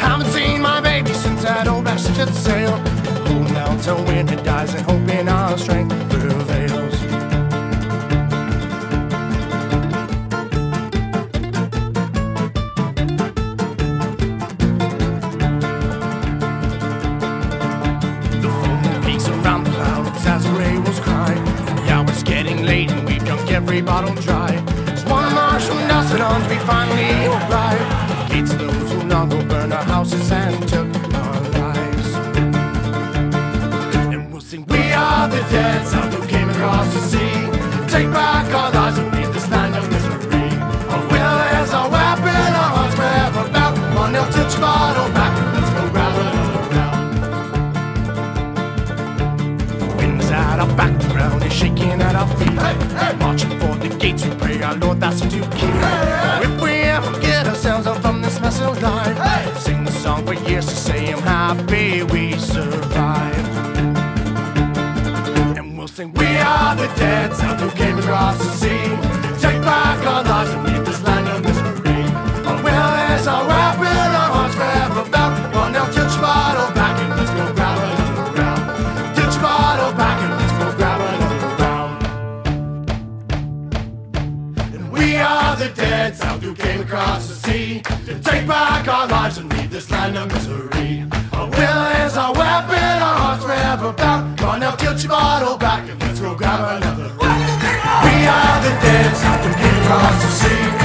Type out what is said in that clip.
Haven't seen my baby since that old bastard took the sail. Holding out till winter dies and hoping our strength prevails. The full peaks around the clouds as the ray was crying. The hour's getting late and we've drunk every bottle dry. It's one march from Dawson on we finally arrive. It's those who long ago burned our houses and took our lives. And we'll sing, We are the dead south who came across the sea. Take back our lives and leave this land of misery. Our will is our weapon, our hearts forever bound. One nail touch bottle back, let's go round and around. Winds at our background is shaking at our feet. Hey, hey. Marching for the gates, we pray our Lord that's to keep. Hey, hey. If we ourselves out from this mess of life, sing the song for years to say I'm happy we survived. And we'll sing, We are the dead south who came across the sea. are the dead south who came across the sea to take back our lives and leave this land of misery. Our will is our weapon, our hearts forever bound. Run now, tilt your bottle back and let's go grab another. We are the dead south who came across the sea.